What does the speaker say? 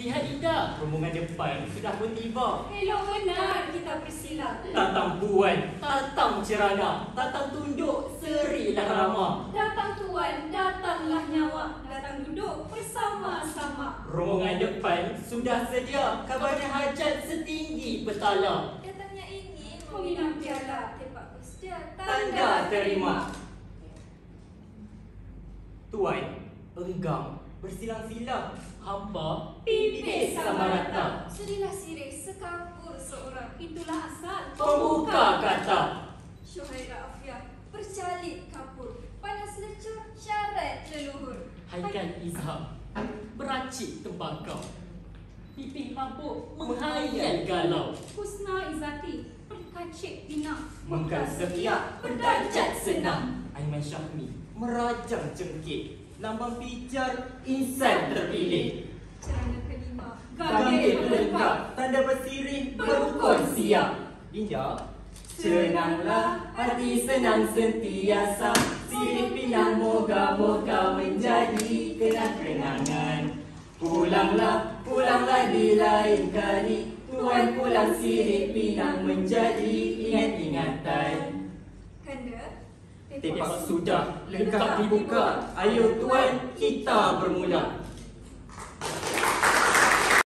Lihat Ida, rombongan depan sudah pun tiba. Elok benar kita bersila. Tatang puan, tatang cerana, tatang tunduk, serilah ramah. Datang tuan, datanglah nyawa. Datang duduk bersama-sama. Rombongan depan sudah sedia, kabarnya hajat setinggi petala. Datangnya ingin Menginam piala. Tepak bersedia Tanda terima. Tuan, enggang, bersilang-silang, hampa, pipis sama rata. Sedilah sirih sekampur seorang Itulah asal. Pembuka kata, Syuhaira Afiah Bercalit kapur Panas lecur Syarat leluhur Haikal Izhar, beracik tembakau. Pipih mabuk. Menghayal galau, Husna Izati. Berkacik bina. mengkal setia, berdajat senang. Aiman Syahmi, merajang cengkik, lambang pijar, insan terpilih. Cerana kelima Gagil berlengkap, tanda bersirih, berukun siap. Dinda, senanglah hati senang sentiasa. Sirih pinang moga-moga menjadi kenang-kenangan. Pulanglah, pulanglah di lain kali. Tuan pulang sirih pinang menjadi ingat-ingatan. Kanda Tepak sudah lengkap dibuka. Ayo tuan, kita bermula.